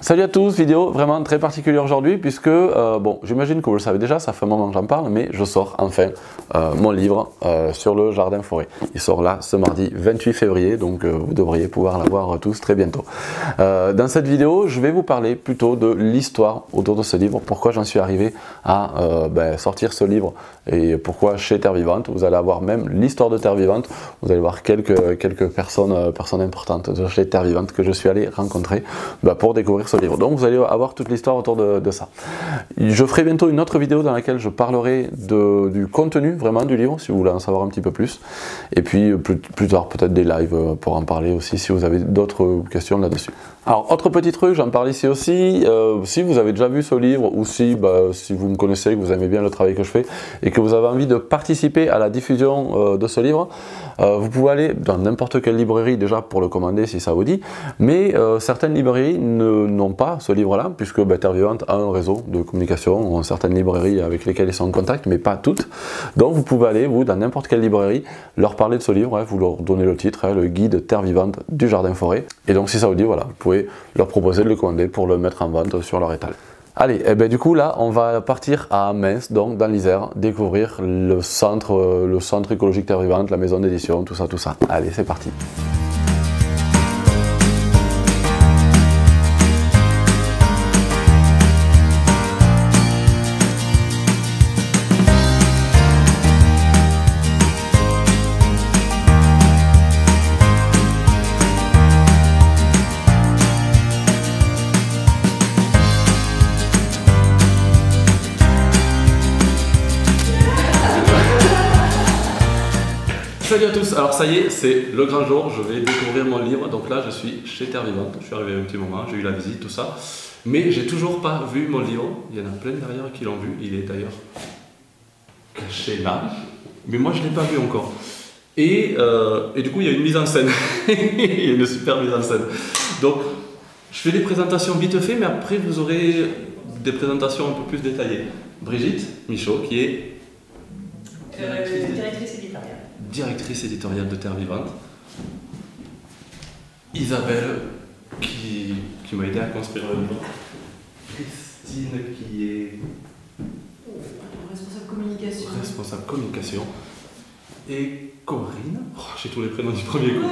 Salut à tous, vidéo vraiment très particulière aujourd'hui puisque, euh, bon, j'imagine que vous le savez déjà, ça fait un moment que j'en parle, mais je sors enfin euh, mon livre euh, sur le jardin forêt. Il sort là ce mardi 28 février, donc vous devriez pouvoir l'avoir tous très bientôt. dans cette vidéo, je vais vous parler plutôt de l'histoire autour de ce livre, pourquoi j'en suis arrivé à ben, sortir ce livre et pourquoi chez Terre Vivante. Vous allez avoir même l'histoire de Terre Vivante, vous allez voir quelques, quelques personnes, personnes importantes de chez Terre Vivante que je suis allé rencontrer ben, pour découvrir livre. Donc vous allez avoir toute l'histoire autour de, ça. Je ferai bientôt une autre vidéo dans laquelle je parlerai du contenu vraiment du livre, si vous voulez en savoir un petit peu plus. Et puis plus, tard peut-être des lives euh, pour en parler aussi si vous avez d'autres questions là-dessus. Alors autre petit truc, j'en parle ici aussi, euh, si vous avez déjà vu ce livre ou si, bah, si vous me connaissez, que vous aimez bien le travail que je fais et que vous avez envie de participer à la diffusion euh, de ce livre, vous pouvez aller dans n'importe quelle librairie déjà pour le commander si ça vous dit, mais certaines librairies ne n'ont pas ce livre-là, puisque Terre Vivante a un réseau de communication, certaines librairies avec lesquelles ils sont en contact, mais pas toutes. Donc vous pouvez aller, vous, dans n'importe quelle librairie, leur parler de ce livre, hein, vous leur donnez le titre, hein, le guide Terre Vivante du Jardin Forêt. Et donc si ça vous dit, voilà, vous pouvez leur proposer de le commander pour le mettre en vente sur leur étal. Allez, et eh ben du coup là, on va partir à Metz, donc dans l'Isère, découvrir le centre, euh, le centre écologique Terre Vivante, la maison d'édition, tout ça, tout ça. Allez, c'est parti. Alors ça y est, c'est le grand jour, je vais découvrir mon livre. Donc là, je suis chez Terre Vivante, je suis arrivé un petit moment, j'ai eu la visite, tout ça. Mais j'ai toujours pas vu mon livre. Il y en a plein derrière qui l'ont vu, il est d'ailleurs caché là. Mais moi, je ne l'ai pas vu encore. Et, euh, et, du coup, il y a une mise en scène. il y a une super mise en scène. Donc, je fais des présentations vite fait, mais après, vous aurez des présentations un peu plus détaillées. Brigitte Michaud, qui est euh, directrice éditoriale directrice éditoriale de Terre Vivante. Isabelle, qui, qui m'a aidé à construire le livre. Christine, qui est. Responsable communication. Responsable communication. Et Corinne, oh, j'ai tous les prénoms du premier coup,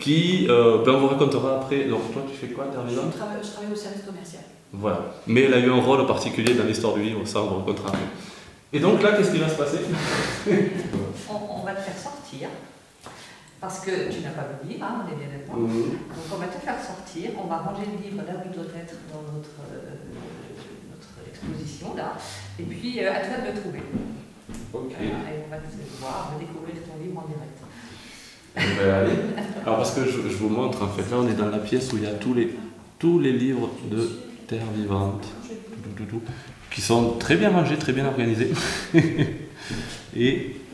qui, euh, ben on vous racontera après. Donc, toi, tu fais quoi, Terre Vivante je travaille, je travaille au service commercial. Voilà. Mais elle a eu un rôle particulier dans l'histoire du livre, ça, on vous racontera après. Et donc là, qu'est-ce qui va se passer? on, va te faire sortir, parce que tu n'as pas le livre, hein, on est bien d'accord. Mhm. Donc on va te faire sortir, on va ranger le livre là où il doit être dans notre, euh, notre exposition, là, et puis euh, à toi de le trouver. Ok. et on va te voir, on va découvrir ton livre en direct. Ben, allez. Alors parce que je, vous montre, en fait, là on est dans la pièce où il y a tous les, tous les livres de Terre Vivante qui sont très bien rangés, très bien organisés. Et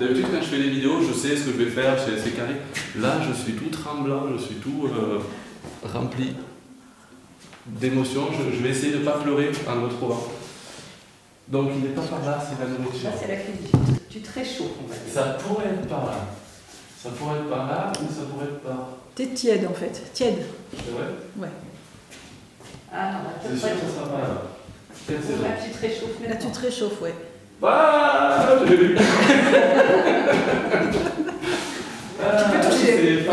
D'habitude, quand je fais des vidéos, je sais ce que je vais faire, c'est carré. Là, je suis tout tremblant, je suis tout euh, rempli d'émotions. Je, vais essayer de ne pas pleurer en me trouvant. Donc, il n'est pas par là, c'est la nourriture. Ça, c'est la cuisine. Tu te réchauffes, on va dire. Ça pourrait être par là. Ça pourrait être par là ou ça pourrait être par. T'es tiède, en fait. Tiède. C'est vrai? Ouais. Ah non, là, C'est sûr que ça sera par là. Là, tu te réchauffes. Là, tu te réchauffes, ouais. Ah, j'ai vu. ah, c'est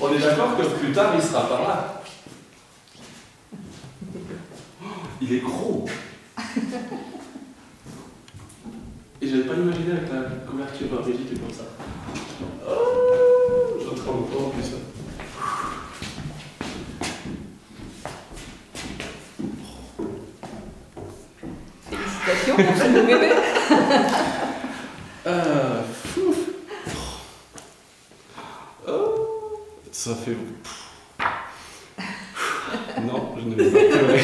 On est d'accord que plus tard, il sera par là. Il est gros. Et j'avais pas imaginé avec la couverture rigide comme ça. Oh, j'en tremble pas en plus. Euh, ça fait. Non, je ne vais pas pleurer.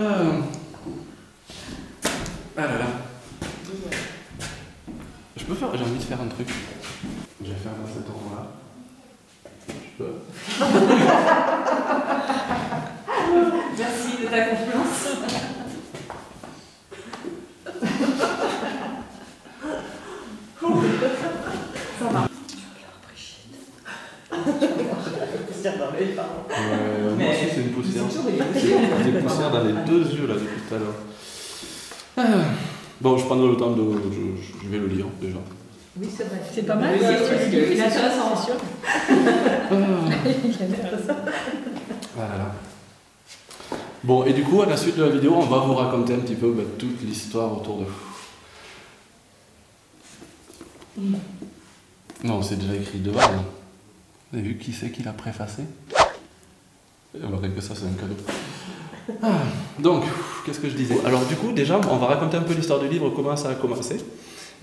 Euh, Ah là là. Je peux faire, j'ai envie de faire un truc. Je vais faire dans cet endroit-là. Je peux. Merci de ta confiance. Ça va. Ouais, moi Mais- aussi c'est une poussière. C'est toujours des Des poussières dans les deux yeux là depuis tout à l'heure. Ah. Bon, je prendrai le temps de. Je, je vais le lire déjà. Oui, c'est. C'est pas mal, c'est c'est sûr. sûr. Il est intéressant. C'est sûr. Ah là là. Bon, et du coup, à la suite de la vidéo, on va vous raconter un petit peu bah, toute l'histoire autour de. Non, c'est déjà écrit devant. là. Vous avez vu qui c'est qui l'a préfacé Alors, rien que ça, c'est un cadeau. Ah, donc, qu'est-ce que je disais? Alors, du coup, déjà, on va raconter un peu l'histoire du livre, comment ça a commencé.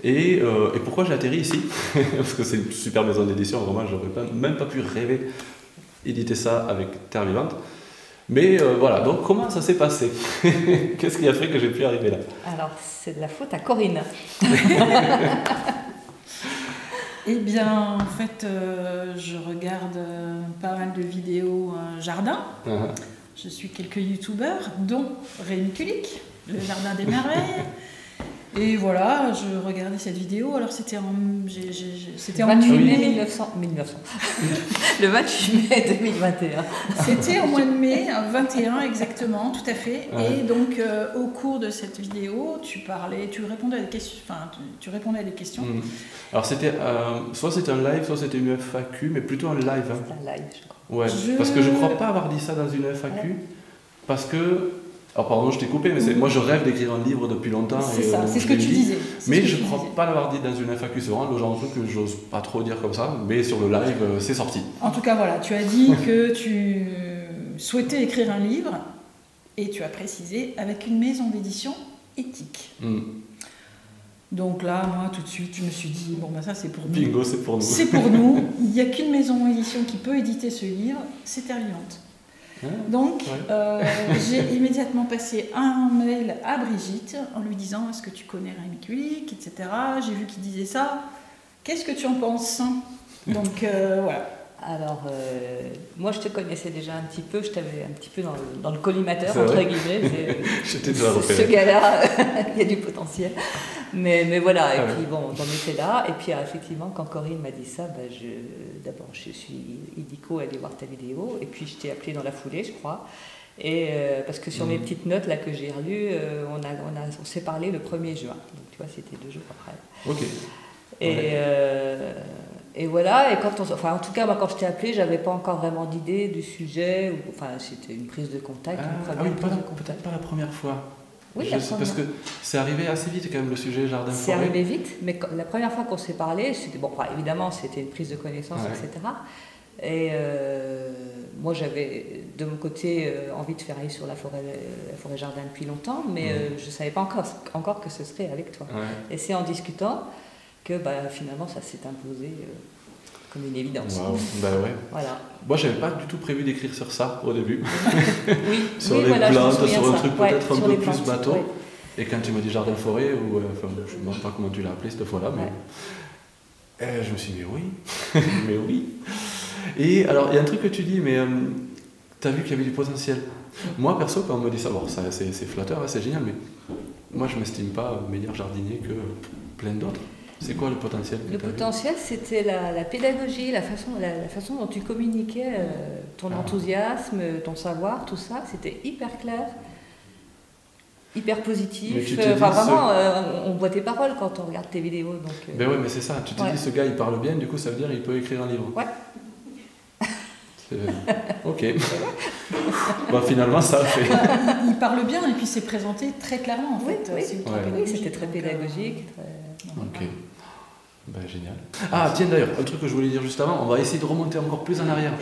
Et, euh, et pourquoi j'ai atterri ici Parce que c'est une super maison d'édition, vraiment, j'aurais pas- même pas pu rêver éditer ça avec Terre Vivante. Mais euh, voilà, donc comment ça s'est passé Qu'est-ce qui a fait que j'ai pu arriver là Alors, c'est de la faute à Corinne. Eh bien, en fait, euh, je regarde euh, pas mal de vidéos euh, jardin. Ah, Je suis quelques youtubeurs, dont Rémi Kulik, le jardin des merveilles. Et voilà, je regardais cette vidéo. Alors, c'était en, c'était en 28 mai mai. 1900. 1900. le 28 mai 2021. C'était au mois de mai, euh, 21 exactement, tout à fait. Ouais. Et donc, euh, au cours de cette vidéo, tu parlais, tu répondais à des questions. Enfin, tu, tu répondais à des questions. hmm. Alors c'était, euh, soit c'était un live, soit c'était une FAQ, mais plutôt un live. hein. C'est un live, je crois. Ouais, Je- parce que je crois pas avoir dit ça dans une FAQ, parce que... Alors pardon, je t'ai coupé, mais c'est, moi je rêve d'écrire un livre depuis longtemps. C'est ça, euh, c'est ce que tu disais. Mais je tu crois disais. pas l'avoir dit dans une FAQ, c'est vraiment le genre de truc que j'ose pas trop dire comme ça, mais sur le live, euh, c'est sorti. En tout cas, voilà, tu as dit que tu souhaitais écrire un livre et tu as précisé avec une maison d'édition éthique. Hmm. Donc là, moi, tout de suite, je me suis dit, bon, bah ça, c'est pour nous. Bingo, c'est pour nous. C'est pour nous. Il n'y a qu'une maison d'édition qui peut éditer ce livre, c'est Terre Ah, Donc, Ouais. euh, j'ai immédiatement passé un mail à Brigitte en lui disant Est-ce que tu connais Rémi Kulik, etc. J'ai vu qu'il disait ça. Qu'est-ce que tu en penses Donc, euh, voilà. Alors, euh, moi, je te connaissais déjà un petit peu. Je t'avais un petit peu dans le, dans le collimateur, entre guillemets. J'étais déjà Ce repéré. gars-là, il y a du potentiel. Mais, mais voilà, et Ah puis bon, j'en étais là. Et puis euh, effectivement, quand Corinne m'a dit ça, bah, je, d'abord je suis illico à aller voir ta vidéo. Et puis je t'ai appelé dans la foulée, je crois. Et euh, parce que sur mes Mhm. petites notes là que j'ai relues, euh, on, a, on, a, on s'est parlé le 1er juin. Donc tu vois, c'était deux jours après. Ok. Et, Ouais. euh, et voilà, et quand on, enfin, en tout cas, moi, quand je t'ai appelé, j'avais pas encore vraiment d'idée du sujet. ou- enfin, c'était une prise de contact, Ah, une ah oui, pas de contact. peut-être pas la première fois. Oui, Je parce que c'est arrivé assez vite quand même le sujet jardin C'est arrivé vite, mais la première fois qu'on s'est parlé, c'était bon, évidemment, c'était une prise de connaissance, Ouais. etc. Et euh, moi, j'avais de mon côté euh, envie de faire aller sur la forêt, la forêt jardin depuis longtemps, mais euh, je ne savais pas encore, encore que ce serait avec toi. Ouais. Et c'est en discutant que bah, finalement, ça s'est imposé euh, comme une évidence. Waouh, bah ouais. Voilà. Moi, j'avais pas du tout prévu d'écrire sur ça au début. Oui, Sur oui, les voilà, me plantes, sur un truc Ouais, peut-être un peu plus bateau. ouais. Et quand tu m'as dit jardin forêt, ou euh, enfin, je ne sais même pas comment tu l'as appelé cette fois-là, mais. Et je me suis dit, mais oui, mais oui. Et alors, il y a un truc que tu dis, mais tu as vu qu'il y avait du potentiel. Moi, perso, quand on me dit ça, bon, ça, c'est flatteur, hein, c'est génial, mais moi, je m'estime pas meilleur jardinier que plein d'autres. C'est quoi le potentiel Le potentiel, c'était la, la pédagogie, la façon, la, la façon dont tu communiquais euh, ton Ah. enthousiasme, ton savoir, tout ça, c'était hyper clair, hyper positif. Euh, Enfin, dit, ce- vraiment, euh, on voit tes paroles quand on regarde tes vidéos. Donc, euh, Ben ouais, mais c'est ça. Tu te Ouais. dis, ce gars, il parle bien, du coup, ça veut dire qu'il peut écrire un livre. Ouais. Ok. bah, finalement, ça a fait. Il parle bien et puis c'est présenté très clairement en Oui, fait. oui. C'était très pédagogique. très- Ok. Ben, génial. Ah, tiens d'ailleurs, un truc que je voulais dire juste avant, on va essayer de remonter encore plus en arrière.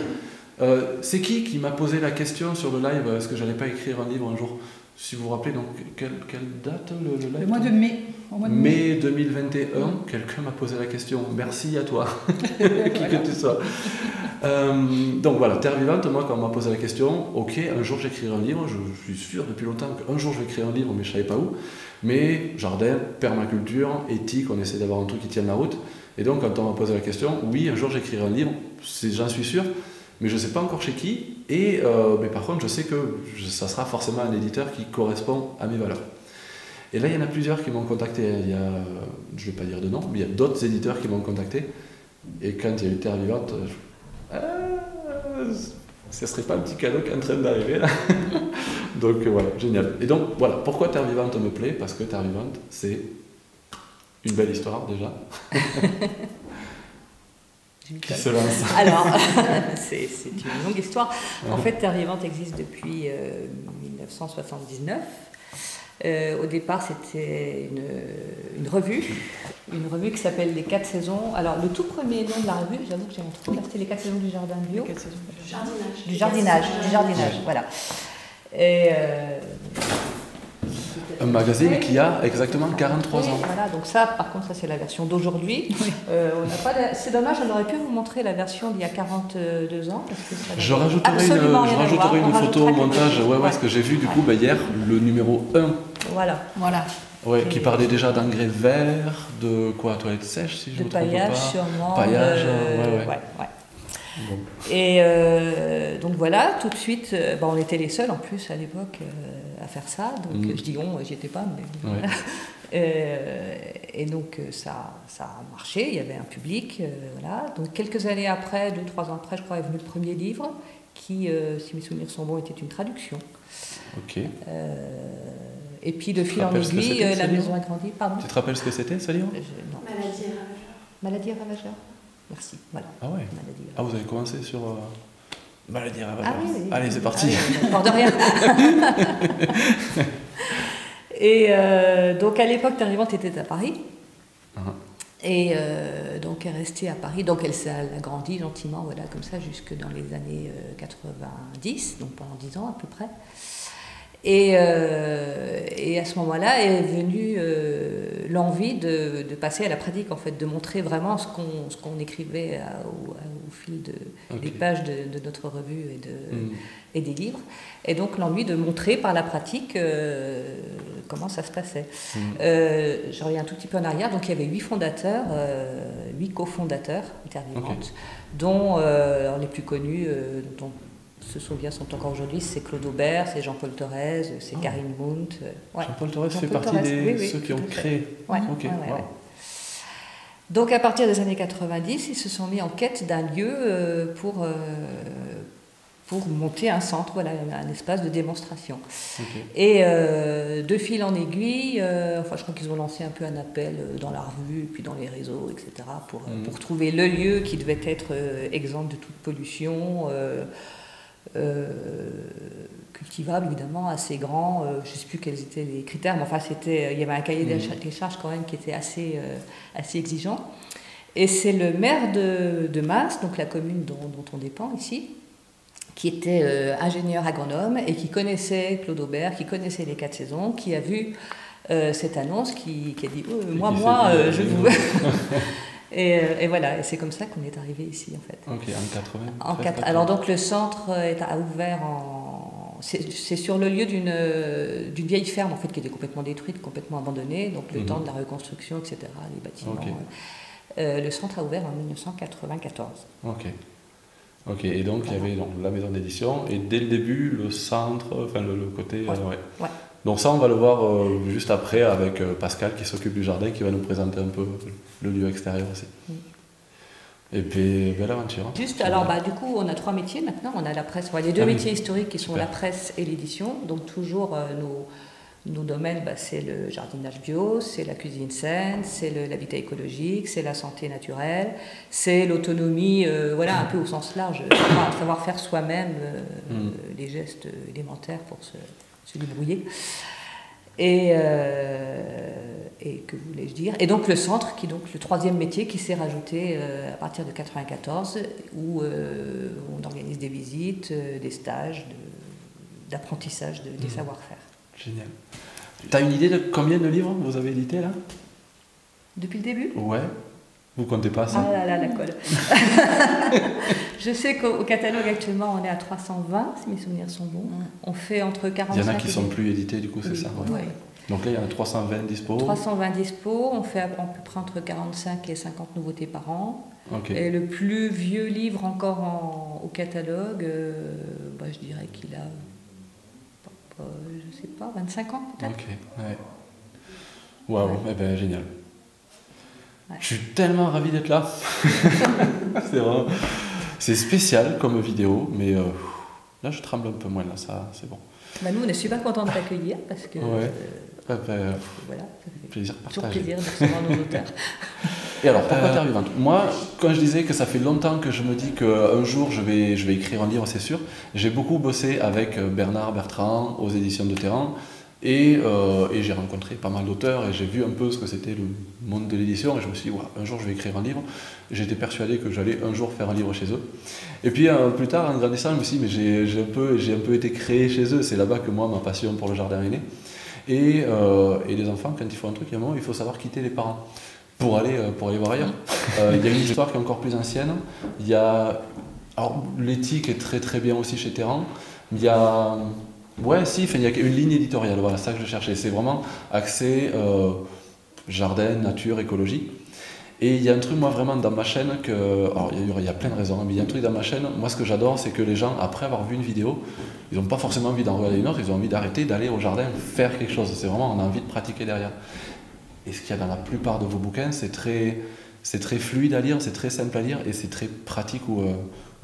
Euh, c'est qui qui m'a posé la question sur le live, est-ce que j'allais pas écrire un livre un jour si vous vous rappelez, donc, quelle, quelle date le, le live Le mois de mai. Au mois de mai. Mai 2021, quelqu'un m'a posé la question. Merci à toi, qui que tu sois. Euh, donc voilà, Terre vivante, moi, quand on m'a posé la question, ok, un jour j'écrirai un livre, je, je suis sûr depuis longtemps qu'un jour je vais écrire un livre, mais je ne savais pas où. Mais jardin, permaculture, éthique, on essaie d'avoir un truc qui tienne la route. Et donc, quand on m'a posé la question, oui, un jour j'écrirai un livre, j'en suis sûr, mais je ne sais pas encore chez qui. Et, euh, mais par contre, je sais que ça sera forcément un éditeur qui correspond à mes valeurs. Et là, il y en a plusieurs qui m'ont contacté. Il y a, je ne vais pas dire de nom, mais il y a d'autres éditeurs qui m'ont contacté. Et quand il y a eu Terre Vivante, je... Ah, ce serait pas un petit cadeau qui est en train d'arriver là. donc euh, voilà, génial. Et donc voilà, pourquoi Terre Vivante me plaît? Parce que Terre Vivante, c'est une belle histoire déjà. Qui se lance? Alors, c'est une longue histoire. En fait, Terre Vivante existe depuis euh, 1979. Euh, au départ, c'était une, une revue, une revue qui s'appelle Les Quatre Saisons. Alors, le tout premier nom de la revue, j'avoue que j'ai un trou, c'était Les Quatre Saisons du Jardin Bio. Saison Jardinage. Du jardinage, du jardinage, voilà. Et euh, Un magazine qui a exactement 43 oui, ans. Voilà, donc ça, par contre, ça c'est la version d'aujourd'hui. Euh, de- C'est dommage, on aurait pu vous montrer la version d'il y a 42 ans. Parce que ça Je rajouterai une, je rajouterai photo au montage, ouais, ouais, ce que j'ai vu du coup bah, hier, le numéro 1, Voilà, Voilà. ouais, qui parlait déjà d'engrais verts, de quoi, toilettes sèches si je de ne me trompe paillage pas. sûrement. Paillage, de- ouais, ouais. Bon. Et euh, donc voilà, tout de suite, euh, bah, on était les seuls en plus à l'époque euh, à faire ça. Donc euh, je dis on, j'y étais pas, mais Ouais. Euh, et donc ça, ça a marché, il y avait un public, euh, voilà. Donc quelques années après, deux, trois ans après, je crois, est venu le premier livre, qui, euh, si mes souvenirs sont bons, était une traduction. Ok. Euh, et puis de fil en aiguille, la maison a grandi. Pardon Tu te rappelles ce que c'était ce livre? Je- non. Maladie ravageur. Maladie ravageur Merci, voilà. Ah ouais. Maladie Ah, vous avez commencé sur euh, maladie. Ah oui, oui. Allez, c'est parti. Ah oui, de rien. Et euh, donc à l'époque, Terrivante était à Paris. Mhm. Et euh, donc elle est restée à Paris. Donc elle s'est agrandie gentiment, voilà, comme ça, jusque dans les années euh, 90, donc pendant 10 ans à peu près. Et, euh, et à ce moment-là est venue euh, l'envie de, de passer à la pratique, en fait, de montrer vraiment ce qu'on ce qu'on écrivait à- au, au fil de, des pages de, de notre revue et, de, Mm. et des livres. Et donc l'envie de montrer par la pratique euh, comment ça se passait. Mm. Euh, je reviens un tout petit peu en arrière. Donc il y avait huit fondateurs, huit cofondateurs Intervivante, dont euh, alors, les plus connus, dont on se souvient, sont encore aujourd'hui, c'est Claude Aubert, c'est Jean-Paul Torres, c'est Ah. Karine Mount. euh, ouais. Jean-Paul Torres fait Jean-Paul partie Torres, des oui, oui, ceux qui ont fait. créé. Ouais, Ok. ouais, ouais, wow. ouais. Donc à partir des années 90, ils se sont mis en quête d'un lieu euh, pour, euh, pour monter un centre, voilà, un espace de démonstration. Et euh, de fil en aiguille, euh, enfin je crois qu'ils ont lancé un peu un appel dans la revue, puis dans les réseaux, etc., pour, Mhm. pour trouver le lieu qui devait être exempt de toute pollution. euh, euh, cultivable évidemment, assez grand, euh, je ne sais plus quels étaient les critères, mais enfin c'était, il y avait un cahier des cha- des charges quand même qui était assez, euh, assez exigeant. Et c'est le maire de, de Mas, donc la commune dont, dont on dépend ici, qui était euh, ingénieur agronome et qui connaissait Claude Aubert, qui connaissait les quatre saisons, qui a vu euh, cette annonce, qui, qui a dit Oh, moi, moi, euh, euh, je vous. et, euh, et voilà, et c'est comme ça qu'on est arrivé ici en fait. Ok, en 80. En quatre- Alors donc le centre est à- a ouvert en... C'est sur le lieu d'une euh, vieille ferme en fait qui était complètement détruite, complètement abandonnée, donc le Mhm. temps de la reconstruction, etc., les bâtiments. Ok. Euh, le centre a ouvert en 1994. Ok. Ok, et donc il y avait donc, la maison d'édition, et dès le début, le centre, enfin le, le côté. Ouais. euh, ouais. Ouais. Donc ça, on va le voir euh, juste après avec euh, Pascal qui s'occupe du jardin, qui va nous présenter un peu le lieu extérieur aussi. Et puis, belle aventure. hein. Juste, alors bah, du coup, on a trois métiers maintenant. On a la presse, ouais, les deux Ah oui. métiers historiques qui sont Super. la presse et l'édition. Donc toujours euh, nos, nos domaines, bah, c'est le jardinage bio, c'est la cuisine saine, c'est l'habitat écologique, c'est la santé naturelle, c'est l'autonomie, euh, voilà, un peu au sens large, savoir, faire soi-même euh, Mm. les gestes élémentaires pour se, se débrouiller. Et, et que voulais-je dire Et donc le centre, qui est donc le troisième métier qui s'est rajouté euh, à partir de 94, où euh, on organise des visites, euh, des stages, d'apprentissage de- des Mhm. savoir-faire. Génial. T'as une idée de combien de livres vous avez édité là? Depuis le début? Ouais. Vous comptez pas ça? Ah là là, la colle. je sais qu'au catalogue actuellement, on est à 320, si mes souvenirs sont bons. On fait entre 45 Il y en a qui et- sont plus édités, du coup, c'est Oui, ça. ouais. ouais. Donc là, il y en a 320 dispo. 320 dispo, on fait à peu près entre 45 et 50 nouveautés par an. Ok. Et le plus vieux livre encore en- au catalogue, euh, bah, je dirais qu'il a, euh, je sais pas, 25 ans peut-être. Ok, ouais. Waouh, Ouais. eh ben génial. Ouais. Je suis tellement ravi d'être là. C'est spécial comme vidéo, mais euh, là je tremble un peu moins, là, ça, c'est bon. Bah, nous, on est super contents de t'accueillir parce que Ouais. euh, Eh ben, voilà, ça fait plaisir toujours plaisir de recevoir nos auteurs. Et alors, pourquoi Euh, Terre Vivante Moi, quand je disais que ça fait longtemps que je me dis qu'un jour je vais, je vais écrire un livre, c'est sûr, j'ai beaucoup bossé avec euh, Bernard Bertrand aux éditions de Terran. Et, euh, et j'ai rencontré pas mal d'auteurs et j'ai vu un peu ce que c'était le monde de l'édition et je me suis dit, un jour je vais écrire un livre. J'étais persuadé que j'allais un jour faire un livre chez eux. Et puis euh, plus tard, en grandissant, je me suis dit, mais j'ai un, peu- j'ai un peu été créé chez eux. C'est là-bas que moi, ma passion pour le jardin est née. Et, euh, et les enfants, quand ils font un truc, il y a un moment, il faut savoir quitter les parents pour aller, euh, pour aller voir ailleurs. Euh, Il y a une histoire qui est encore plus ancienne. Il y a. Alors, l'éthique est très très bien aussi chez Terran. Il y a. Ouais, si, il y a une ligne éditoriale, voilà, ça que je cherchais. C'est vraiment axé euh, jardin, nature, écologie. Et il y a un truc, moi, vraiment, dans ma chaîne, que. Alors, il y y a plein de raisons, hein, mais il y a un truc dans ma chaîne, moi, ce que j'adore, c'est que les gens, après avoir vu une vidéo, ils n'ont pas forcément envie d'en regarder une autre, ils ont envie d'arrêter, d'aller au jardin, faire quelque chose. C'est vraiment, on a envie de pratiquer derrière. Et ce qu'il y a dans la plupart de vos bouquins, c'est très, c'est très fluide à lire, c'est très simple à lire et c'est très pratique où, euh,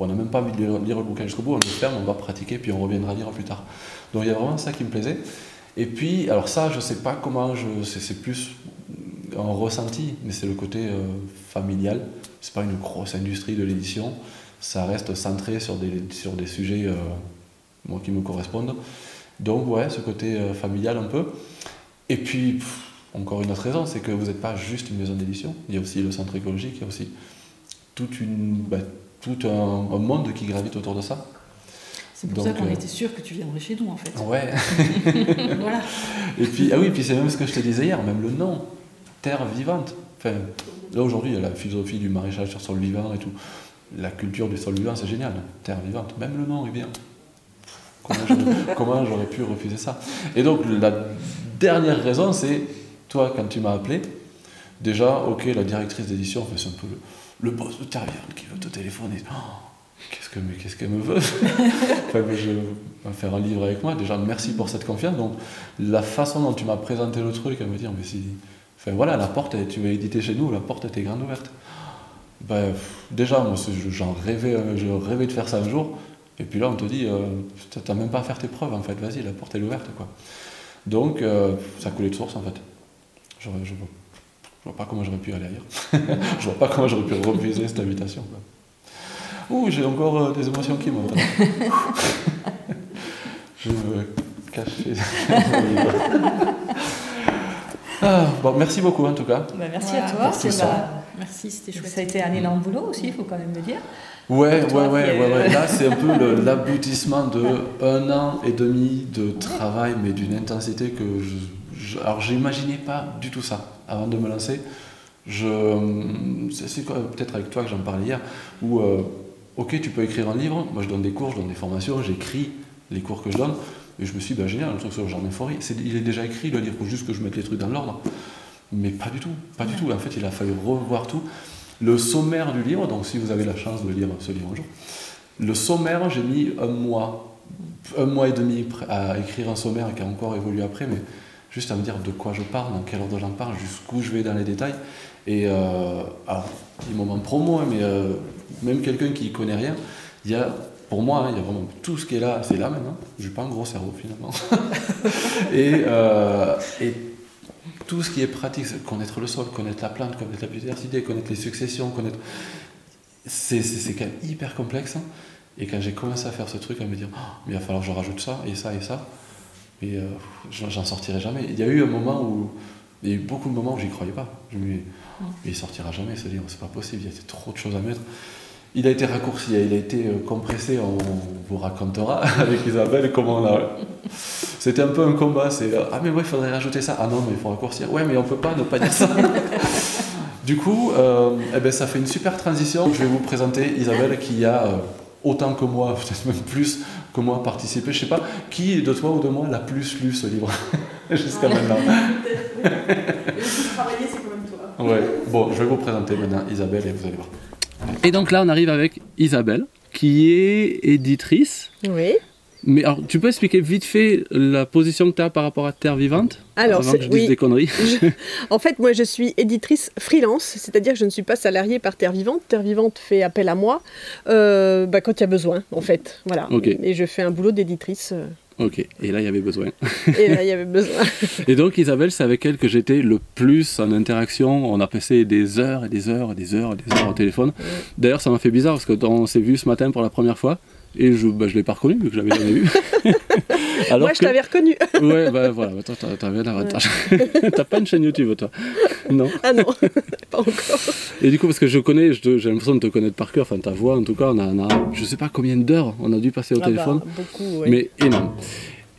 on n'a même pas envie de lire, le bouquin jusqu'au bout, on le ferme, on va pratiquer puis on reviendra lire plus tard. Donc il y a vraiment ça qui me plaisait. Et puis, alors ça, je sais pas comment, c'est, plus un ressenti, mais c'est le côté euh, familial. C'est pas une grosse industrie de l'édition, ça reste centré sur des, sur des sujets euh, moi, qui me correspondent. Donc ouais, ce côté euh, familial un peu. Et puis, encore une autre raison, c'est que vous n'êtes pas juste une maison d'édition. Il y a aussi le centre écologique, il y a aussi toute une, bah, tout un, un monde qui gravite autour de ça. C'est pour Donc, ça qu'on euh, était sûr que tu viendrais chez nous en fait. Ouais. voilà. Et puis, ah oui, puis c'est même ce que je te disais hier, même le nom, terre vivante. Enfin, là aujourd'hui, il y a la philosophie du maraîchage sur sol vivant et tout. La culture du sol vivant, c'est génial. Terre vivante, même le nom est bien. Comment j'aurais pu refuser ça? Et donc, la dernière raison, c'est, toi, quand tu m'as appelé, déjà, ok, la directrice d'édition, c'est un peu le, le boss de Terre vivante qui veut te téléphoner. Oh, qu'est-ce qu'elle me veut? Enfin, je va faire un livre avec moi. Déjà, merci pour cette confiance. Donc, la façon dont tu m'as présenté le truc, à me dire, mais si. Enfin, voilà, la porte, tu vas éditer chez nous, la porte était grande ouverte. Ben, déjà, moi, j'en rêvais, euh, je rêvais de faire ça un jour. Et puis là, on te dit, euh, t'as même pas à faire tes preuves, en fait, vas-y, la porte est ouverte, quoi. Donc, euh, ça coulait de source, en fait. Je, vois, je vois pas comment j'aurais pu aller ailleurs. je vois pas comment j'aurais pu refuser cette invitation, quoi. Ouh, j'ai encore euh, des émotions qui montent. je vais me cacher. Ah, bon, merci beaucoup en tout cas. Bah, merci Voilà, à toi. pour tout c'est ça. bah, Merci, c'était chouette. ça a été un énorme boulot aussi, il faut quand même le dire. Ouais, toi, ouais, ouais, ouais, ouais. Là, c'est un peu l'aboutissement de un an et demi de travail, mais d'une intensité que je, je- alors j'imaginais pas du tout ça avant de me lancer. Je, c'est peut-être avec toi que j'en parlais hier, où euh, ok, tu peux écrire un livre. Moi, je donne des cours, je donne des formations, j'écris les cours que je donne. Et je me suis dit, bah, génial, le truc sur le jardin forêt, il est déjà écrit, le livre, faut juste que je mette les trucs dans l'ordre. Mais pas du tout, pas du tout. En fait, il a fallu revoir tout. Le sommaire du livre, donc si vous avez la chance de lire ce livre un jour, le sommaire, j'ai mis un mois, un mois et demi à écrire un sommaire qui a encore évolué après, mais juste à me dire de quoi je parle, dans quel ordre j'en parle, jusqu'où je vais dans les détails. Et euh, alors, des moments promo, hein, mais euh, même quelqu'un qui ne connaît rien, il y a, pour moi, hein, il y a vraiment tout ce qui est là, c'est là maintenant. Je n'ai pas un gros cerveau finalement. et, euh, et tout ce qui est pratique, connaître le sol, connaître la plante, connaître la biodiversité, connaître les successions, connaître. C'est quand même hyper complexe. hein. Et quand j'ai commencé à faire ce truc, à me dire, Oh, mais il va falloir que je rajoute ça et ça et ça, et euh, j'en sortirai jamais. Il y a eu un moment où. Il y a eu beaucoup de moments où j'y croyais pas. Je me dis, mais il sortira jamais ce livre, c'est pas possible, il y a trop de choses à mettre. Il a été raccourci, il a été euh, compressé, on vous racontera avec Isabelle comment on a. C'était un peu un combat, c'est ah mais ouais, il faudrait rajouter ça, ah non, mais il faut raccourcir, ouais, mais on peut pas ne pas dire ça. du coup, euh, eh ben, ça fait une super transition. Je vais vous présenter Isabelle qui a euh, autant que moi, peut-être même plus que moi, participé. Je sais pas, qui de toi ou de moi l'a plus lu ce livre jusqu'à maintenant Travailler, c'est quand même toi. Ouais, bon, je vais vous présenter maintenant Isabelle et vous allez voir. Et donc là, on arrive avec Isabelle, qui est éditrice. Oui. Mais alors, tu peux expliquer vite fait la position que tu as par rapport à Terre Vivante Alors, avant que je dise oui. des conneries. Je- en fait, moi, je suis éditrice freelance, c'est-à-dire que je ne suis pas salariée par Terre Vivante. Terre Vivante fait appel à moi euh, bah, quand il y a besoin, en fait. Voilà. Et je fais un boulot d'éditrice. euh, Ok, et là, il y avait besoin. et là, il y avait besoin. Et donc, Isabelle, c'est avec elle que j'étais le plus en interaction. On a passé des heures et des heures et des heures et des heures au téléphone. D'ailleurs, ça m'a fait bizarre parce que on s'est vu ce matin pour la première fois. Et je ne l'ai pas reconnu vu que je l'avais jamais vu. Alors moi, je que- t'avais reconnu. Ouais, bah voilà, t'as- un avantage. T'as pas une chaîne YouTube, toi? Non. ah non, pas encore. Et du coup, parce que je connais, j'ai l'impression de te connaître par cœur, enfin ta voix en tout cas, on a, on a je sais pas combien d'heures on a dû passer au Ah bah, téléphone, beaucoup, ouais. mais énorme.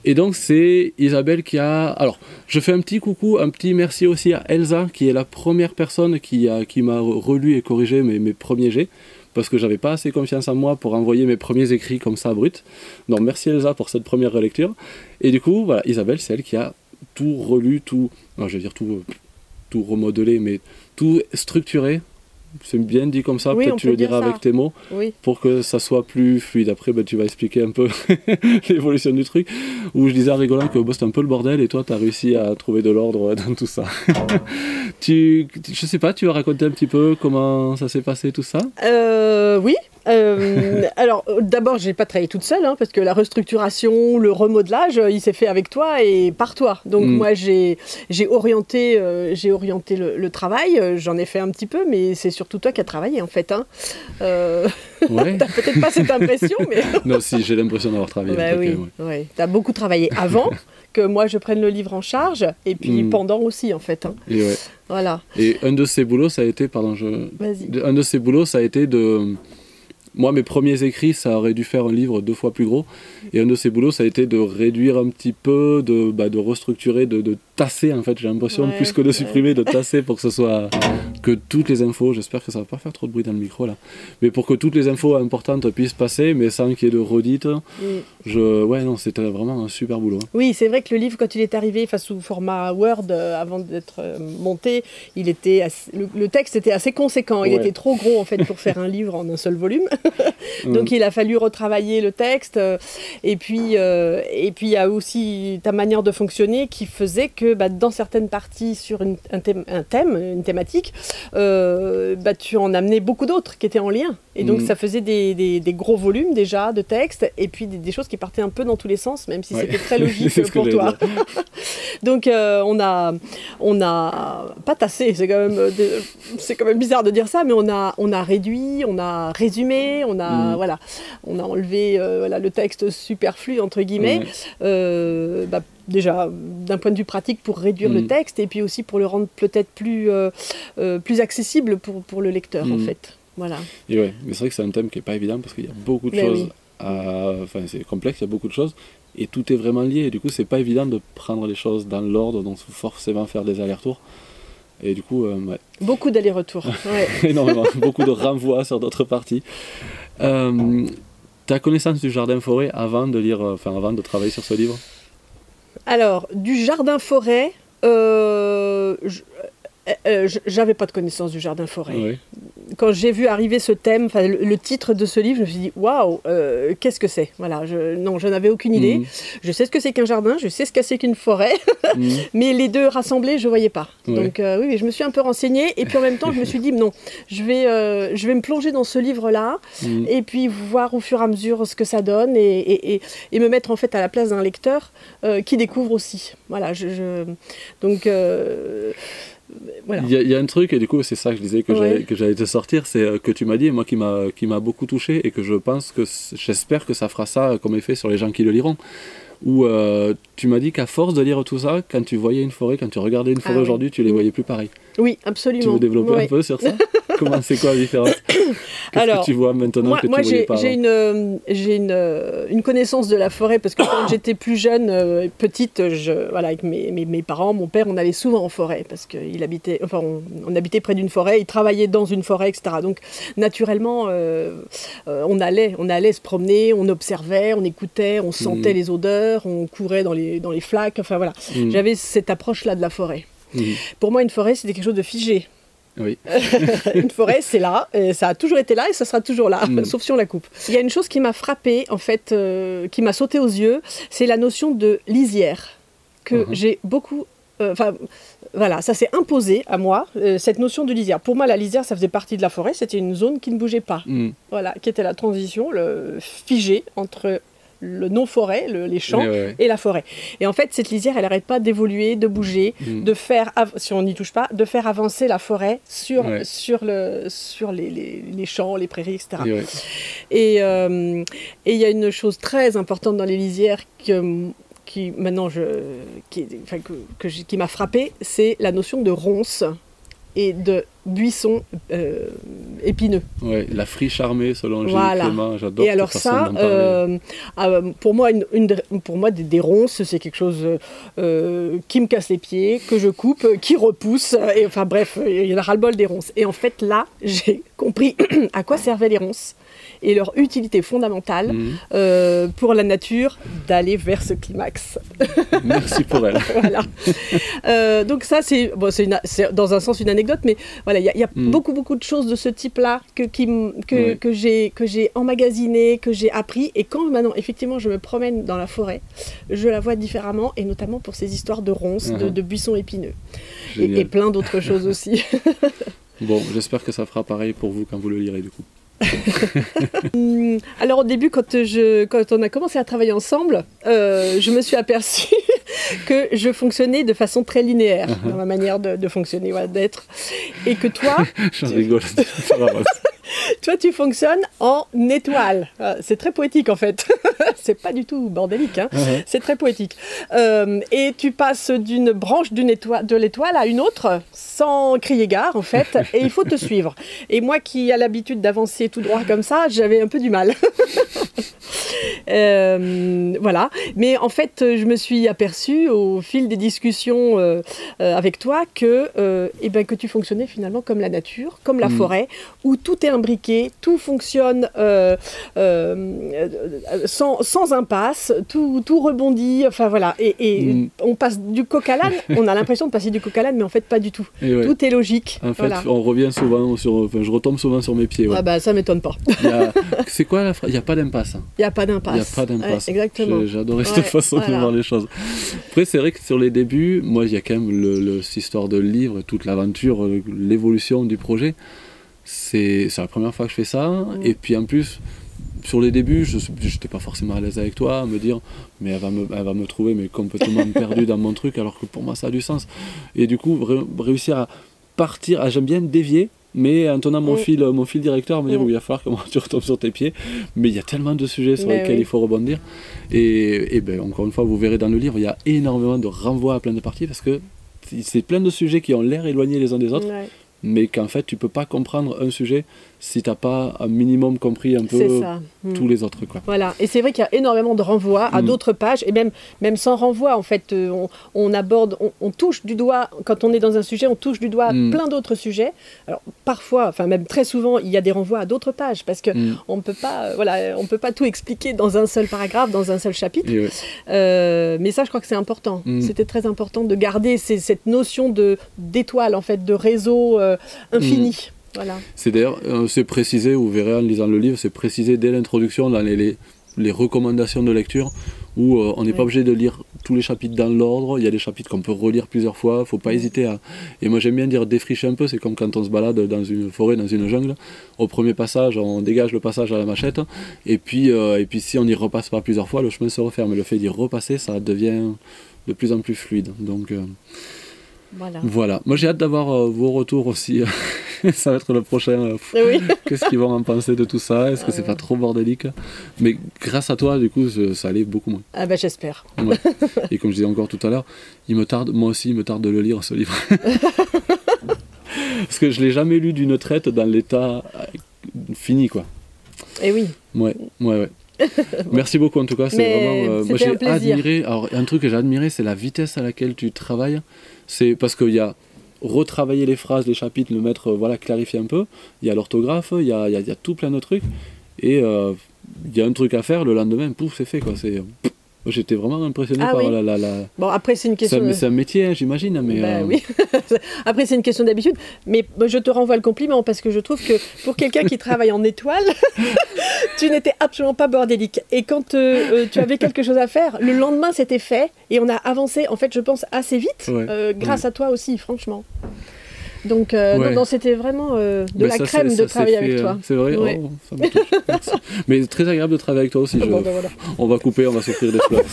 Et donc, c'est Isabelle qui a. Alors, je fais un petit coucou, un petit merci aussi à Elsa, qui est la première personne qui, a, qui m'a relu et corrigé mes, mes premiers jets, parce que j'avais pas assez confiance en moi pour envoyer mes premiers écrits comme ça brut. Donc, merci Elsa pour cette première relecture. Et du coup, voilà, Isabelle, c'est elle qui a tout relu, tout. non, je vais dire tout, euh, tout remodelé, mais tout structuré. C'est bien dit comme ça, Oui, peut-être tu peut le diras avec tes mots Oui. pour que ça soit plus fluide. Après, ben, tu vas expliquer un peu l'évolution du truc. Où je disais en rigolant que bon, c'était un peu le bordel et toi, tu as réussi à trouver de l'ordre dans tout ça. tu, je sais pas, tu vas raconter un petit peu comment ça s'est passé tout ça? Euh, oui. Euh, alors, euh, d'abord, j'ai pas travaillé toute seule, hein, parce que la restructuration, le remodelage, euh, il s'est fait avec toi et par toi. Donc, Mm. moi, j'ai orienté, euh, j'ai orienté le, le travail. J'en ai fait un petit peu, mais c'est surtout toi qui as travaillé, en fait. Hein. Euh, Ouais. T'as peut-être pas cette impression, mais non, si, j'ai l'impression d'avoir travaillé. bah oui, ouais. ouais. T'as beaucoup travaillé avant que moi je prenne le livre en charge, et puis Mm. pendant aussi, en fait. hein. Et, ouais. Voilà. et un de ces boulots, ça a été, pardon, je, Vas-y. Un de ces boulots, ça a été de. Moi, mes premiers écrits, ça aurait dû faire un livre deux fois plus gros. Et un de ces boulots, ça a été de réduire un petit peu, de, bah, de restructurer, de, de tasser, en fait, j'ai l'impression, Ouais, plus que de ouais. supprimer, de tasser pour que ce soit. que toutes les infos, j'espère que ça va pas faire trop de bruit dans le micro là, mais pour que toutes les infos importantes puissent passer, mais sans qu'il y ait de redites. Mm. Je... Ouais, non, c'était vraiment un super boulot. hein. Oui, c'est vrai que le livre, quand il est arrivé enfin, sous format Word, euh, avant d'être euh, monté, il était assez- le, le texte était assez conséquent. Il Ouais. était trop gros en fait pour faire un livre en un seul volume. Mm. Donc il a fallu retravailler le texte. et puis euh, et puis il y a aussi ta manière de fonctionner qui faisait que bah, dans certaines parties sur une- un, thème, un thème, une thématique, euh, bah, tu en amenais beaucoup d'autres qui étaient en lien. Et donc Mm. ça faisait des, des- des gros volumes déjà de texte et puis des, des choses qui partaient un peu dans tous les sens, même si Ouais. c'était très logique pour toi. Donc euh, on a, on a pas tassé, c'est quand même, c'est quand même bizarre de dire ça, mais on a, on a réduit, on a résumé, on a, Mm. voilà, on a enlevé euh, voilà, le texte superflu entre guillemets. Ouais. Euh, bah, déjà d'un point de vue pratique pour réduire le Mm. texte et puis aussi pour le rendre peut-être plus, euh, plus accessible pour, pour le lecteur en fait. Voilà. Et ouais, mais c'est vrai que c'est un thème qui est pas évident parce qu'il y a beaucoup de Mais choses. oui. à- Enfin, c'est complexe, il y a beaucoup de choses. Et tout est vraiment lié. Et du coup, c'est pas évident de prendre les choses dans l'ordre, donc faut forcément faire des allers-retours. Et du coup, euh, ouais, Beaucoup d'allers-retours. Énormément. beaucoup de renvois sur d'autres parties. Euh, ta connaissance du jardin-forêt avant de lire, euh, enfin avant de travailler sur ce livre? Alors, du jardin-forêt, euh, j'avais pas de connaissance du jardin-forêt. Ouais? Quand j'ai vu arriver ce thème, le, le titre de ce livre, je me suis dit waouh, euh, qu'est-ce que c'est? Voilà, je, non, je n'avais aucune idée. Mhm. Je sais ce que c'est qu'un jardin, je sais ce que c'est qu'une forêt, Mhm. mais les deux rassemblés, je voyais pas. Ouais. Donc euh, oui, oui, je me suis un peu renseignée et puis en même temps, je me suis dit non, je vais, euh, je vais me plonger dans ce livre-là Mhm. et puis voir au fur et à mesure ce que ça donne et, et- et- et me mettre en fait à la place d'un lecteur qui découvre aussi. Voilà, je, je- donc euh, voilà. Il y, a- il y a un truc, et du coup, c'est ça que je disais que Ouais. j'allais- te sortir, c'est euh, que tu m'as dit, et moi qui m'a beaucoup touché, et que je pense que j'espère que ça fera ça comme effet sur les gens qui le liront. Où euh, tu m'as dit qu'à force de lire tout ça, quand tu voyais une forêt, quand tu regardais une forêt Ah oui. aujourd'hui, tu les voyais plus pareil. Oui, absolument. Tu veux développer un peu sur ça? Comment c'est quoi la différence? Qu'est-ce que tu vois maintenant moi, que tu voyais pas j'ai une, euh, j'ai une, euh, une connaissance de la forêt parce que quand j'étais plus jeune, euh, petite, je, voilà, avec mes, mes, mes parents, mon père, on allait souvent en forêt parce qu'il habitait, enfin, on, on habitait près d'une forêt, il travaillait dans une forêt, etc. Donc naturellement, euh, on allait, on allait se promener, on observait, on écoutait, on sentait Mhm. les odeurs, on courait dans les, dans les flaques, enfin voilà. Mhm. J'avais cette approche-là de la forêt. Mhm. Pour moi, une forêt, c'était quelque chose de figé. Oui. une forêt, c'est là, et ça a toujours été là et ça sera toujours là, Mm. sauf si on la coupe. Il y a une chose qui m'a frappée, en fait, euh, qui m'a sauté aux yeux, c'est la notion de lisière, que Mhm. j'ai beaucoup. euh, Enfin, voilà, ça s'est imposé à moi, euh, cette notion de lisière. Pour moi, la lisière, ça faisait partie de la forêt, c'était une zone qui ne bougeait pas. Voilà, qui était la transition, le figé entre le non-forêt, le- les champs, Ouais, et la forêt. Et en fait, cette lisière, elle n'arrête pas d'évoluer, de bouger, Mhm. de faire, si on n'y touche pas, de faire avancer la forêt sur, Ouais. sur, le, sur les, les- les champs, les prairies, etc. Et ouais. Et euh, et il y a une chose très importante dans les lisières que, qui maintenant je, qui, enfin, que, que qui m'a frappée, c'est la notion de ronce et de buissons euh, épineux. Ouais, la friche armée selon Voilà. J'adore Et alors ça, euh, euh, pour moi, une, pour moi des, des ronces, c'est quelque chose euh, qui me casse les pieds, que je coupe, qui repousse, et enfin bref, il y en a ras-le-bol des ronces. Et en fait là, j'ai compris à quoi servaient les ronces et leur utilité fondamentale Mhm. euh, pour la nature d'aller vers ce climax. Merci pour elle. voilà. Euh, donc ça, c'est bon, dans un sens une anecdote, mais voilà, il y a, il y a Mm. beaucoup beaucoup de choses de ce type-là que, qui que, j'ai que j'ai emmagasiné, que j'ai appris, et quand maintenant effectivement je me promène dans la forêt, je la vois différemment, et notamment pour ces histoires de ronces, de, de buissons épineux, et plein d'autres choses aussi. Bon, j'espère que ça fera pareil pour vous quand vous le lirez du coup. Hum, Alors au début, quand, je, quand on a commencé à travailler ensemble, euh, je me suis aperçue que je fonctionnais de façon très linéaire dans ma manière de, de fonctionner, voilà, d'être, et que toi, J'en rigole. Toi, tu fonctionnes en étoile. Euh, C'est très poétique en fait. C'est pas du tout bordélique. hein. C'est très poétique. Euh, et tu passes d'une branche d'une étoile, de l'étoile à une autre sans crier gare en fait, et il faut te suivre. Et moi qui a l'habitude d'avancer tout droit comme ça, j'avais un peu du mal. Euh, voilà. Mais en fait, je me suis aperçue au fil des discussions euh, avec toi que, eh ben, que tu fonctionnais finalement comme la nature, comme la Mm. forêt, où tout est imbriqué, tout fonctionne euh, euh, euh, sans, sans impasse, tout, tout rebondit, enfin voilà. Et, et Mm. on passe du coq à l'âne, on a l'impression de passer du coq à l'âne, mais en fait pas du tout. Ouais. Tout est logique. En fait, voilà. on revient souvent sur. Enfin, je retombe souvent sur mes pieds. ouais. Ah bah ça m'étonne pas. C'est quoi la phrase? Il n'y a pas d'impasse. Il n'y a pas d'impasse. Il n'y a pas d'impasse. Ouais, exactement. J'adorais cette façon voilà. de voir les choses. Après, c'est vrai que sur les débuts, moi, il y a quand même le, le- cette histoire de livre, toute l'aventure, l'évolution du projet. C'est la première fois que je fais ça. Mm. Et puis en plus, sur les débuts, je n'étais pas forcément à l'aise avec toi, à me dire, mais elle va me, elle va me trouver mais complètement perdu dans mon truc, alors que pour moi, ça a du sens. Et du coup, ré- réussir à partir, à j'aime bien dévier, mais en tenant mon, Mm. fil, mon fil directeur, me dire, Mm. oui, il va falloir que tu retombes sur tes pieds. Mais il y a tellement de sujets sur Mais lesquels oui. il faut rebondir. Et, et ben, encore une fois, vous verrez dans le livre, il y a énormément de renvois à plein de parties parce que c'est plein de sujets qui ont l'air éloignés les uns des autres, Ouais, mais qu'en fait, tu peux pas comprendre un sujet si t'as pas un minimum compris un peu ça. Mm. tous les autres. Quoi. Voilà, et c'est vrai qu'il y a énormément de renvois à Mm. d'autres pages, et même, même sans renvoi, en fait, euh, on, on aborde, on, on touche du doigt, quand on est dans un sujet, on touche du doigt à Mm. plein d'autres sujets. Alors, parfois, enfin, même très souvent, il y a des renvois à d'autres pages, parce que on peut pas, euh, voilà, on peut pas tout expliquer dans un seul paragraphe, dans un seul chapitre. Ouais. Euh, mais ça, je crois que c'est important. C'était très important de garder ces- cette notion de d'étoile, en fait, de réseau euh, infini. Voilà. C'est d'ailleurs, euh, c'est précisé, vous verrez en lisant le livre, c'est précisé dès l'introduction dans les, les, les recommandations de lecture où euh, on n'est pas obligé de lire tous les chapitres dans l'ordre. Il y a des chapitres qu'on peut relire plusieurs fois. faut pas hésiter à. Et moi j'aime bien dire défricher un peu. C'est comme quand on se balade dans une forêt, dans une jungle. Au premier passage, on dégage le passage à la machette. Et puis, euh, et puis si on n'y repasse pas plusieurs fois, le chemin se referme. Le fait d'y repasser, ça devient de plus en plus fluide. Donc euh, Voilà. voilà. Moi j'ai hâte d'avoir vos retours aussi. ça va être le prochain. euh, Oui. Qu'est-ce qu'ils vont en penser de tout ça? Est-ce que c'est pas trop bordélique? Mais grâce à toi, du coup, ça allait beaucoup moins. Ah bah j'espère. Ouais. Et comme je disais encore tout à l'heure, il me tarde, moi aussi, il me tarde de le lire ce livre. Parce que je l'ai jamais lu d'une traite dans l'état euh, fini, quoi. Et eh oui. Ouais, ouais, ouais. Merci beaucoup en tout cas, c'est vraiment. Euh, moi j'ai admiré. Alors un truc que j'ai admiré, c'est la vitesse à laquelle tu travailles. C'est parce qu'il y a retravailler les phrases, les chapitres, le mettre, voilà, clarifier un peu. Il y a l'orthographe, il y a, y a, tout plein de trucs. Et il y a un truc à faire, le lendemain, pouf, c'est fait quoi. C'est J'étais vraiment impressionné ah par la, la, la, Bon, après, c'est une question. C'est un, métier, hein, j'imagine. Mais bah, euh, oui. après, c'est une question d'habitude. Mais je te renvoie le compliment parce que je trouve que pour quelqu'un qui travaille en étoile, tu n'étais absolument pas bordélique. Et quand euh, euh, tu avais quelque chose à faire, le lendemain, c'était fait. Et on a avancé, en fait, je pense, assez vite, grâce à toi aussi, franchement. Donc, euh, c'était vraiment euh, de la crème de travailler avec toi. C'est vrai, oh, ça me touche. Mais très agréable de travailler avec toi aussi. Ben on va couper, on va s'offrir des fleurs.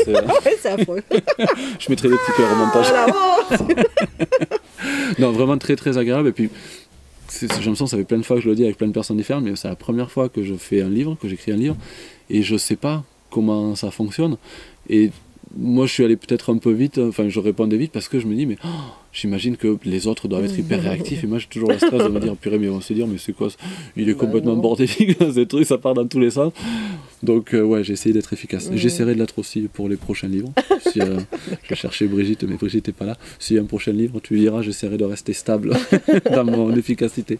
C'est affreux. je mettrai des petits cœurs au montage. non, vraiment très très agréable. Et puis, j'ai l'impression que ça fait plein de fois que je le dis avec plein de personnes différentes, mais c'est la première fois que je fais un livre, que j'écris un livre, et je sais pas comment ça fonctionne. Et moi, je suis allé peut-être un peu vite, enfin, je répondais vite parce que je me dis, mais oh, j'imagine que les autres doivent être hyper réactifs. Et moi, j'ai toujours le stress de me dire, purée, mais on va se dire, mais c'est quoi Il est bah complètement bordélique, ces trucs, ça part dans tous les sens. Donc, euh, ouais, j'ai essayé d'être efficace. J'essaierai de l'être aussi pour les prochains livres. Si, euh, je cherchais Brigitte, mais Brigitte n'est pas là. A un prochain livre, tu diras, j'essaierai de rester stable dans mon efficacité.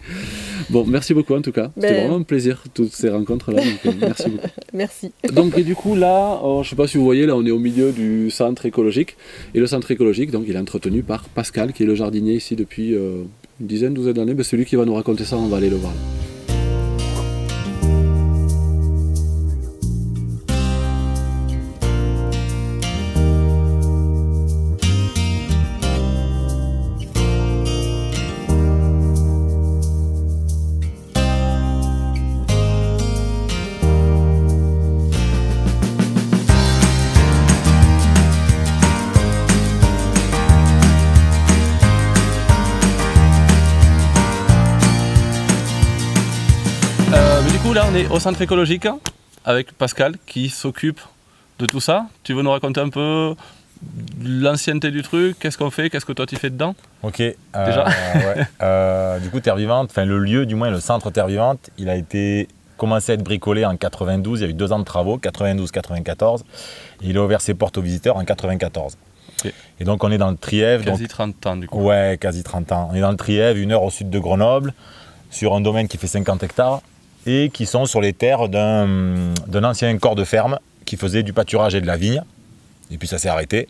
Bon, merci beaucoup en tout cas. C'était ben, vraiment un plaisir, toutes ces rencontres-là. Euh, merci beaucoup. Merci. Donc, et du coup, là, oh, je ne sais pas si vous voyez, là, on est au milieu du centre écologique. Et le centre écologique, donc, il est entretenu par Pascal, qui est le jardinier ici depuis une dizaine, douzaine d'années. Ben, celui qui va nous raconter ça, on va aller le voir. Au centre écologique avec Pascal qui s'occupe de tout ça. Tu veux nous raconter un peu l'ancienneté du truc, qu'est-ce qu'on fait, qu'est-ce que toi tu fais dedans? Ok, euh, déjà euh, Du coup, Terre Vivante, enfin le lieu, du moins le centre Terre Vivante, il a été commencé à être bricolé en 92, il y a eu deux ans de travaux, 92-94, il a ouvert ses portes aux visiteurs en 94. Et donc on est dans le Trièvre. Quasi 30 ans du coup. Ouais, quasi 30 ans. On est dans le Trièvre, une heure au sud de Grenoble, sur un domaine qui fait 50 hectares et qui sont sur les terres d'un ancien corps de ferme qui faisait du pâturage et de la vigne. Et puis ça s'est arrêté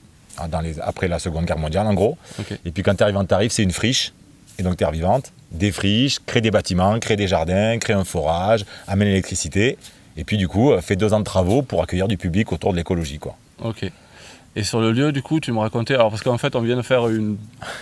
dans les, après la Seconde Guerre mondiale en gros. Et puis quand Terre Vivante arrive, c'est une friche. Et donc Terre Vivante défriche, crée des bâtiments, crée des jardins, crée un forage, amène l'électricité. Et puis du coup, fait deux ans de travaux pour accueillir du public autour de l'écologie. quoi. Ok. Et sur le lieu, du coup, tu me racontais, alors parce qu'en fait, on vient de faire une,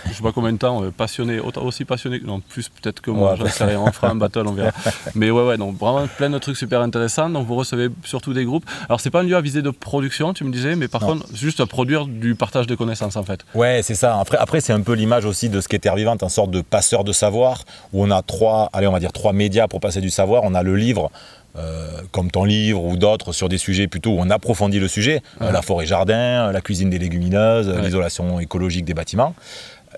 je sais pas combien de temps, euh, passionné, aussi passionné, non, plus peut-être que moi, j'en sais rien, on fera un battle, on verra. Mais ouais, ouais, donc vraiment plein de trucs super intéressants. Donc vous recevez surtout des groupes. Alors c'est pas un lieu à viser de production, tu me disais, mais par contre, juste à produire du partage de connaissances en fait. Ouais, c'est ça. Après, après c'est un peu l'image aussi de ce qu'est Terre Vivante, en sorte de passeur de savoir, où on a trois, allez, on va dire trois médias pour passer du savoir. On a le livre, euh, comme ton livre ou d'autres sur des sujets plutôt où on approfondit le sujet, euh, la forêt-jardin, euh, la cuisine des légumineuses, l'isolation écologique des bâtiments.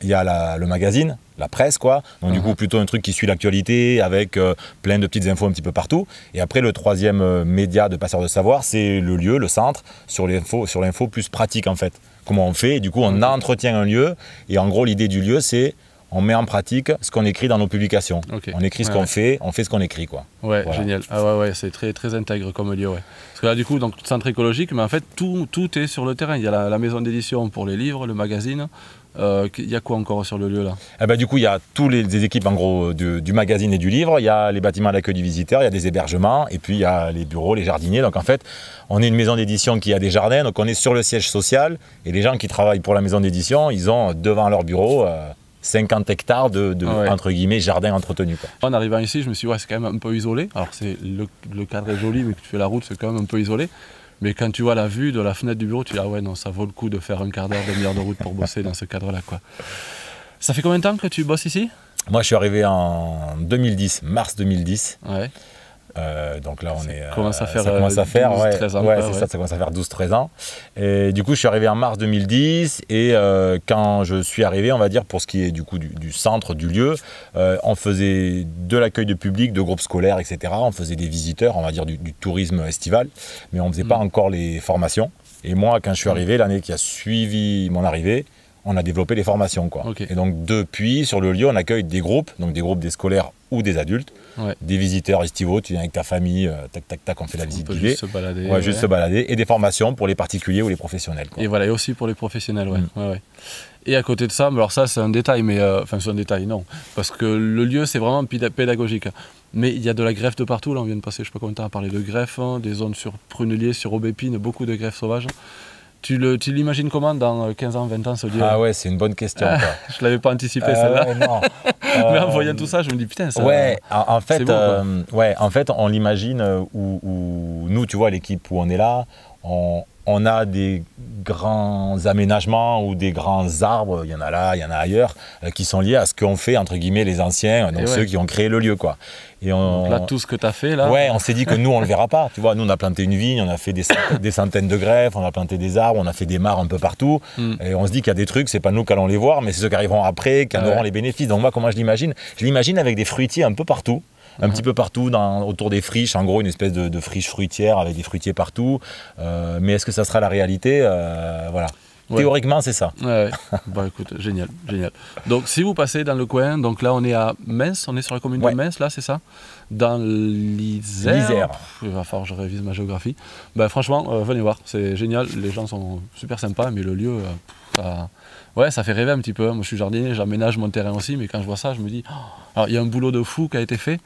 Il y a le magazine, la presse, quoi. Donc, du coup, plutôt un truc qui suit l'actualité avec plein de petites infos un petit peu partout. Et après, le troisième média de passeur de savoir, c'est le lieu, le centre, sur l'info, sur l'info plus pratique, en fait. Comment on fait. Et du coup, on entretient un lieu. Et en gros, l'idée du lieu, c'est on met en pratique ce qu'on écrit dans nos publications. On écrit ce qu'on fait, on fait ce qu'on écrit. Quoi. Ouais, génial. Ah ouais, ouais, c'est très, très intègre comme lieu. Ouais. Parce que là, du coup, donc, centre écologique, mais en fait, tout, tout est sur le terrain. Il y a la, maison d'édition pour les livres, le magazine. Euh, il y a quoi encore sur le lieu là? Eh ben, Du coup, il y a toutes les, équipes en gros du, magazine et du livre. Il y a les bâtiments d'accueil du visiteur, il y a des hébergements, et puis il y a les bureaux, les jardiniers. Donc en fait, on est une maison d'édition qui a des jardins, donc on est sur le siège social, et les gens qui travaillent pour la maison d'édition, ils ont devant leur bureau. Euh, 50 hectares de, entre guillemets jardin entretenu. En arrivant ici, je me suis dit ouais, c'est quand même un peu isolé. Alors c'est le, cadre est joli, mais que tu fais la route, c'est quand même un peu isolé. Mais quand tu vois la vue de la fenêtre du bureau, tu dis ah ouais non, ça vaut le coup de faire un quart d'heure, demi-heure de route pour bosser dans ce cadre-là quoi. Ça fait combien de temps que tu bosses ici? Moi, je suis arrivé en 2010, mars 2010. Ouais. Euh, donc là, on est. Ça commence à faire, ça commence à faire 12, ouais, 13 ans, ouais, ouais. ça, ça commence à faire 12-13 ans. Et du coup, je suis arrivé en mars 2010. Et euh, quand je suis arrivé, on va dire, pour ce qui est du coup du, du centre, du lieu, euh, on faisait de l'accueil de public, de groupes scolaires, etc. On faisait des visiteurs, on va dire du, du tourisme estival. Mais on ne faisait pas Mm. encore les formations. Et moi, quand je suis arrivé, l'année qui a suivi mon arrivée, on a développé les formations. Quoi. Et donc, depuis, sur le lieu, on accueille des groupes, donc des groupes des scolaires ou des adultes, Ouais. des visiteurs estivaux, tu viens avec ta famille, euh, tac, tac, tac, on fait la On visite peut juste se balader. Ouais, juste se balader. Et des formations pour les particuliers ou les professionnels. quoi. Et voilà, et aussi pour les professionnels, ouais. Mm. ouais. Et à côté de ça, alors ça c'est un détail, mais euh, enfin c'est un détail, non, parce que le lieu c'est vraiment péda- pédagogique. Mais il y a de la greffe de partout, là on vient de passer, je sais pas combien de temps à parler de greffe, hein, des zones sur prunelier, sur aubépine, beaucoup de greffes sauvages. Tu le- tu l'imagines comment dans euh, 15 ans, 20 ans ce lieu? Ah ouais, c'est une bonne question. Ah, quoi. Je l'avais pas anticipé Euh, celle-là. Mais en Euh, voyant tout ça, je me dis putain, ça. Ouais, en, fait, c'est beau, euh, ouais, en fait, on l'imagine euh, où, où nous, tu vois, l'équipe où on est là, on, on a des grands aménagements ou des grands arbres, il y en a là, il y en a ailleurs, euh, qui sont liés à ce qu'ont fait entre guillemets les anciens, donc ouais. ceux qui ont créé le lieu, quoi. Et on, Donc là, tout ce que tu as fait là. Ouais, on s'est dit que nous, on le verra pas. Tu vois, nous, on a planté une vigne, on a fait des centaines, des centaines de greffes, on a planté des arbres, on a fait des mares un peu partout. Mm. Et on se dit qu'il y a des trucs, c'est pas nous qui allons les voir, mais c'est ceux qui arriveront après, qui en Ouais. auront les bénéfices. Donc moi, comment je l'imagine? Je l'imagine avec des fruitiers un peu partout. Un petit peu partout dans, autour des friches, en gros une espèce de, de friche fruitière avec des fruitiers partout. Euh, mais est-ce que ça sera la réalité? Euh, Voilà. Ouais. Théoriquement, c'est ça. Ouais, bah écoute, génial, génial. Donc si vous passez dans le coin, donc là on est à Metz, on est sur la commune de Metz, là c'est ça? Dans l'Isère. Il va falloir que je révise ma géographie. Bah franchement, euh, venez voir, c'est génial, les gens sont super sympas, mais le lieu, ça... Ouais, ça fait rêver un petit peu. Moi je suis jardinier, j'aménage mon terrain aussi, mais quand je vois ça, je me dis, oh, alors il y a un boulot de fou qui a été fait,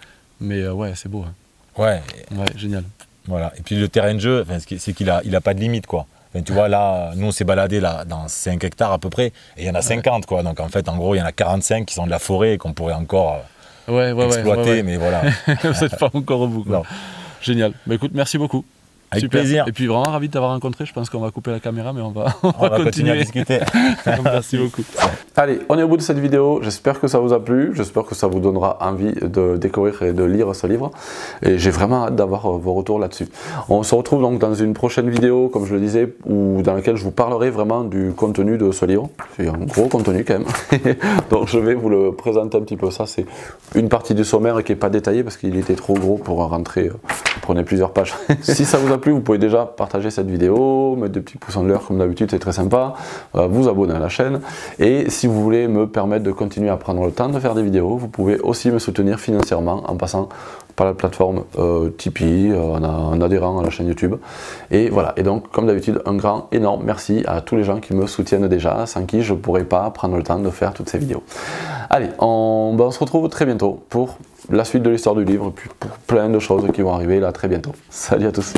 mais euh, ouais, c'est beau. hein. Ouais, Ouais, génial. Voilà. Et puis le terrain de jeu, c'est qu'il a, il a pas de limite, quoi. Enfin, tu vois, là, nous, on s'est baladé là, dans 5 hectares à peu près, et il y en a 50, quoi. Donc, en fait, en gros, il y en a 45 qui sont de la forêt et qu'on pourrait encore euh, Ouais, ouais, ouais. exploiter, ouais, mais voilà. Vous n'êtes pas encore au bout. quoi. Génial. Bah écoute, merci beaucoup. Avec Super. plaisir. Et puis vraiment ravi de t'avoir rencontré. Je pense qu'on va couper la caméra, mais on va, on On va continuer à discuter. merci beaucoup. Allez, on est au bout de cette vidéo. J'espère que ça vous a plu. J'espère que ça vous donnera envie de découvrir et de lire ce livre. Et j'ai vraiment hâte d'avoir euh, vos retours là-dessus. On se retrouve donc dans une prochaine vidéo, comme je le disais, où, dans laquelle je vous parlerai vraiment du contenu de ce livre. C'est un gros contenu quand même. donc je vais vous le présenter un petit peu. Ça, c'est une partie du sommaire qui n'est pas détaillée parce qu'il était trop gros pour rentrer. euh, Prenez plusieurs pages. si ça vous a vous pouvez déjà partager cette vidéo, mettre des petits pouces en l'air comme d'habitude, c'est très sympa. Euh, vous abonner à la chaîne. Et si vous voulez me permettre de continuer à prendre le temps de faire des vidéos, vous pouvez aussi me soutenir financièrement en passant par la plateforme euh, Tipeee, euh, en adhérant à la chaîne YouTube. Et voilà. Et donc, comme d'habitude, un grand, énorme merci à tous les gens qui me soutiennent déjà, sans qui je ne pourrais pas prendre le temps de faire toutes ces vidéos. Allez, on, ben, on se retrouve très bientôt pour la suite de l'histoire du livre, et puis plein de choses qui vont arriver là très bientôt. Salut à tous